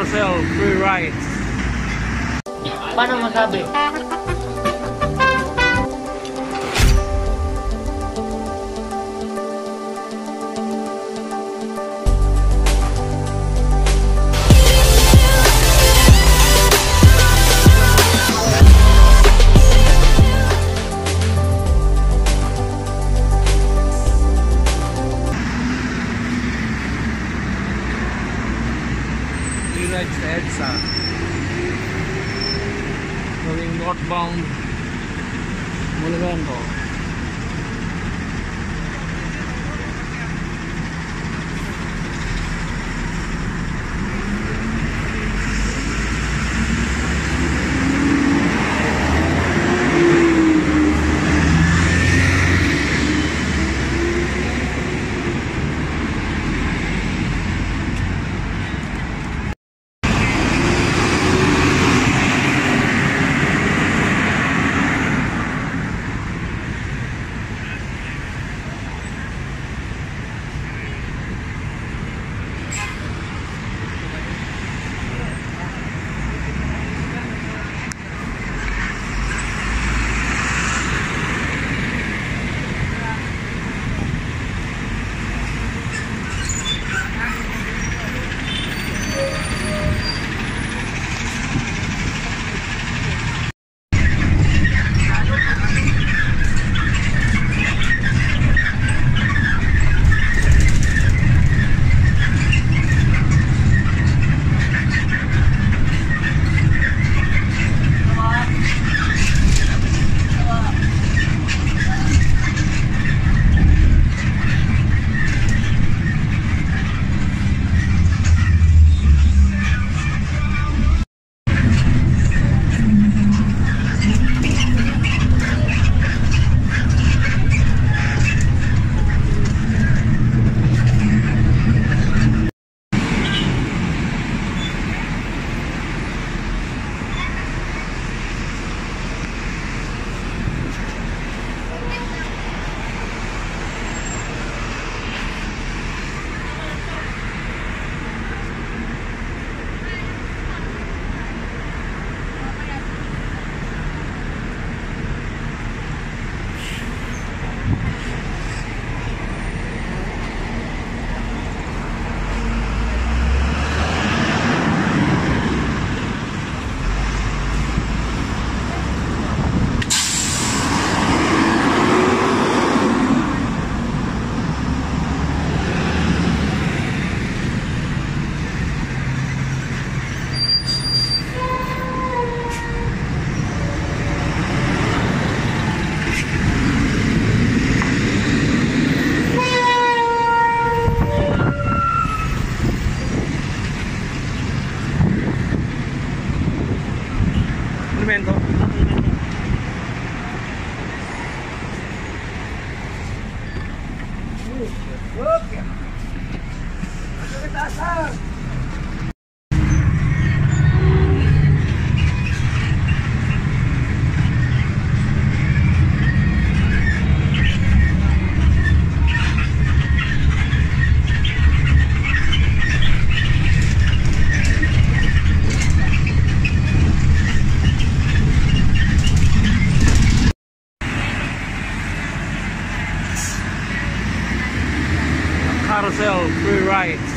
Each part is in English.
Carousel Free Rides. Paano masabi? Neeraj sa EDSA going northbound. Monumento carousel free rides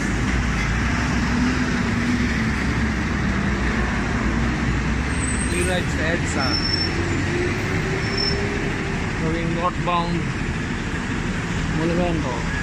Neeraj sa EDSA. Going northbound Monumento